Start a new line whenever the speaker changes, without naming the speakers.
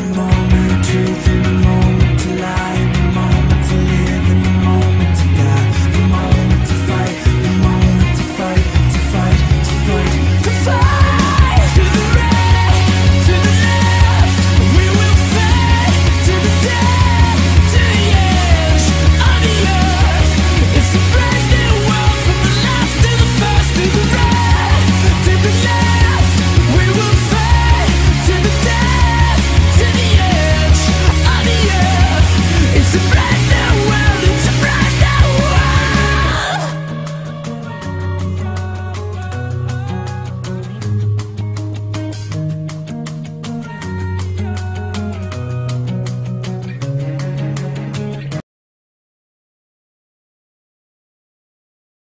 tomorrow.